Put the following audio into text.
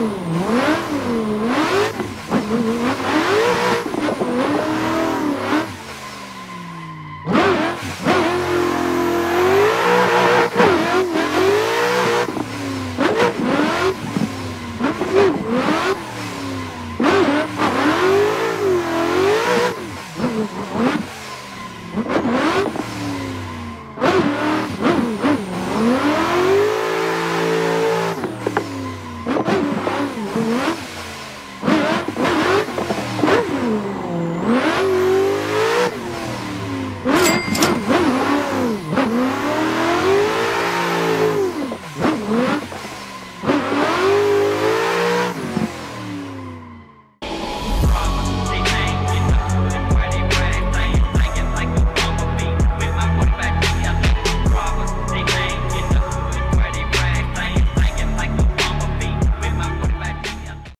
Mm-hmm.